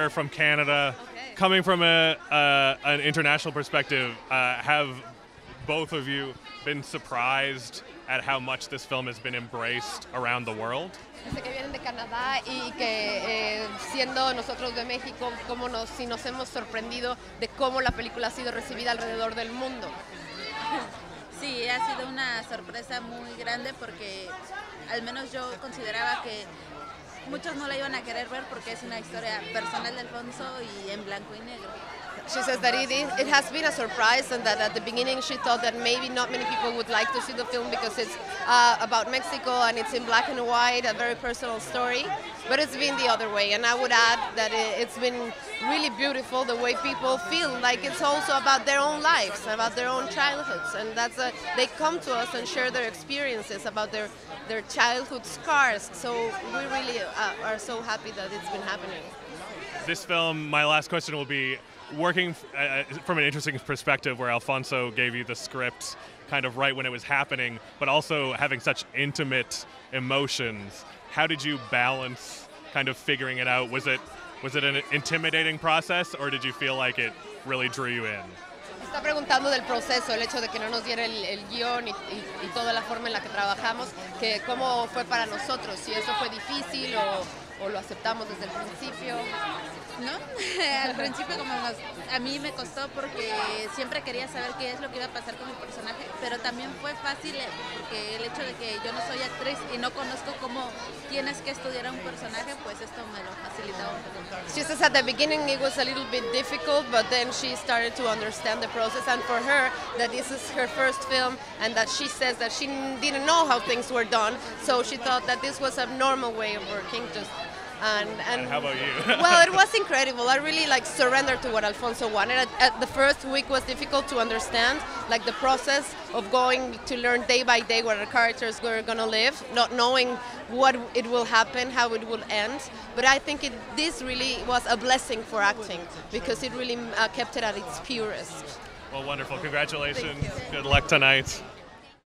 We're from Canada. Okay. Coming from a, uh, an international perspective, uh, have both of you been surprised at how much this film has been embraced around the world? Desde que vienen de Canadá y que eh, siendo nosotros de México, cómo nos, si nos hemos sorprendido de cómo la película ha sido recibida alrededor del mundo. Sí, ha sido una sorpresa muy grande porque al menos yo consideraba que muchos no la iban a querer ver porque es una historia personal de Alfonso y en blanco y negro. She says that it, is, it has been a surprise and that at the beginning she thought that maybe not many people would like to see the film because it's uh, about Mexico and it's in black and white, a very personal story. But it's been the other way. And I would add that it's been really beautiful the way people feel like it's also about their own lives, about their own childhoods. And that's a, they come to us and share their experiences about their, their childhood scars. So we really uh, are so happy that it's been happening. This film, my last question will be working uh, uh, from an interesting perspective where Alfonso gave you the script kind of right when it was happening, but also having such intimate emotions. How did you balance kind of figuring it out? Was it was it an intimidating process or did you feel like it really drew you in? Está preguntando del proceso, el hecho de que no nos diera el, el guion y, y, y, toda la forma en la que trabajamos, que cómo fue para nosotros, si eso fue difícil o o lo aceptamos desde el principio? No, al principio como a mí me costó porque siempre quería saber qué es lo que iba a pasar con mi personaje, pero también fue fácil eh, porque el hecho de que yo no soy actriz y no conozco cómo tienes que estudiar a un personaje, pues esto me lo She says at the beginning it was a little bit difficult, but then she started to understand the process. And for her that this is her first film and that she says that she didn't know how things were done, so she thought that this was a normal way of working, just and, and, and how about you? well, it was incredible. I really like surrendered to what Alfonso wanted. At, at, the first week was difficult to understand, like the process of going to learn day by day where the characters were gonna live, not knowing what it will happen, how it will end. But I think it, this really was a blessing for acting because it really uh, kept it at its purest. Well, wonderful. Congratulations. Good luck tonight.